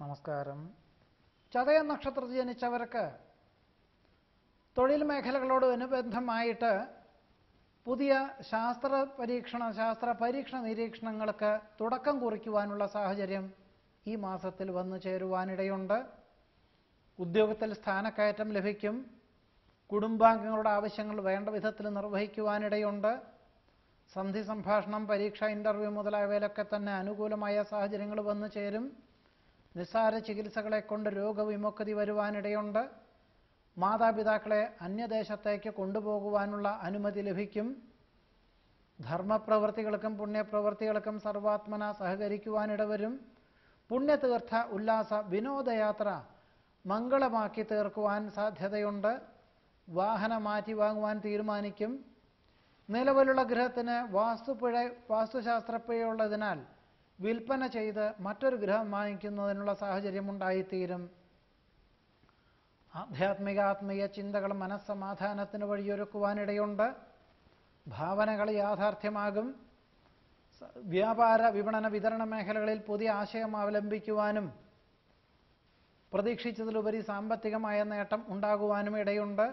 നമസ്കാരം. ചതയ നക്ഷത്രത്തിൽ ജനിച്ചവർക്ക് തൊഴിൽ മേഖലകളോട് അനുബന്ധമായിട്ട് പുതിയ ശാസ്ത്ര പരീക്ഷണ ശാസ്ത്ര പരീക്ഷണ നിരീക്ഷണങ്ങൾക്ക് തുടക്കം കുറിക്കുവാനുള്ള സാഹചര്യം ഈ മാസത്തിൽ വന്നു ചേരുവാനിടയുണ്ട്. ഉദ്യോഗത്തിൽ സ്ഥാനക്കയറ്റം ലഭിക്കും. കുടുംബാംഗങ്ങളുടെ ആവശ്യങ്ങൾ വേണ്ട വിധത്തിൽ നിർവഹിക്കുവാനിടയുണ്ട്. സന്ധി സംഭാഷണം പരീക്ഷ ഇന്റർവ്യൂ മുതലായവയിലൊക്കെ തന്നെ അനുകൂലമായ സാഹചര്യങ്ങൾ വന്നു ചേരും. നിസ്സാര ചികിത്സകളെ കൊണ്ട് രോഗവിമുക്തി വരുവാനിടയുണ്ട്. മാതാപിതാക്കളെ അന്യദേശത്തേക്ക് കൊണ്ടുപോകുവാനുള്ള അനുമതി ലഭിക്കും. ധർമ്മപ്രവൃത്തികൾക്കും പുണ്യപ്രവൃത്തികൾക്കും സർവാത്മന സഹകരിക്കുവാനിടവരും. പുണ്യതീർത്ഥ ഉല്ലാസ വിനോദയാത്ര മംഗളമാക്കി തീർക്കുവാൻ സാധ്യതയുണ്ട്. വാഹനം മാറ്റി വാങ്ങുവാൻ തീരുമാനിക്കും. നിലവിലുള്ള ഗ്രഹത്തിന് വാസ്തുപിഴ വാസ്തുശാസ്ത്രപ്പിഴയുള്ളതിനാൽ വിൽപ്പന ചെയ്ത് മറ്റൊരു ഗൃഹം വാങ്ങിക്കുന്നതിനുള്ള സാഹചര്യം ഉണ്ടായിത്തീരും ആധ്യാത്മിക ആത്മീയ ചിന്തകൾ മനസ്സമാധാനത്തിന് വഴിയൊരുക്കുവാനിടയുണ്ട്. ഭാവനകൾ യാഥാർത്ഥ്യമാകും. വ്യാപാര വിപണന വിതരണ മേഖലകളിൽ പുതിയ ആശയം അവലംബിക്കുവാനും പ്രതീക്ഷിച്ചതിലുപരി സാമ്പത്തികമായ നേട്ടം ഉണ്ടാകുവാനും ഇടയുണ്ട്.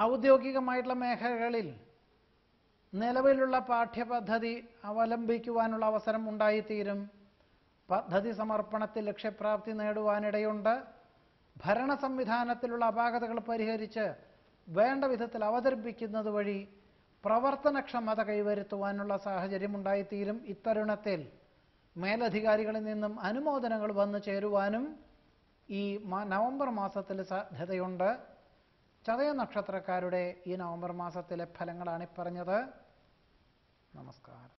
ഔദ്യോഗികമായിട്ടുള്ള മേഖലകളിൽ നിലവിലുള്ള പാഠ്യപദ്ധതി അവലംബിക്കുവാനുള്ള അവസരം ഉണ്ടായിത്തീരും. പദ്ധതി സമർപ്പണത്തിൽ ലക്ഷ്യപ്രാപ്തി നേടുവാനിടയുണ്ട്. ഭരണ സംവിധാനത്തിലുള്ള അപാകതകൾ പരിഹരിച്ച് വേണ്ട വിധത്തിൽ അവതരിപ്പിക്കുന്നത് വഴി പ്രവർത്തനക്ഷമത കൈവരുത്തുവാനുള്ള സാഹചര്യം ഉണ്ടായിത്തീരും ഇത്തരുണത്തിൽ. മേലധികാരികളിൽ നിന്നും അനുമോദനങ്ങൾ വന്നു ചേരുവാനും ഈ നവംബർ മാസത്തിൽ സാധ്യതയുണ്ട്. ചതയ നക്ഷത്രക്കാരുടെ ഈ നവംബർ മാസത്തിലെ ഫലങ്ങളാണ് പറഞ്ഞത്. നമസ്കാരം.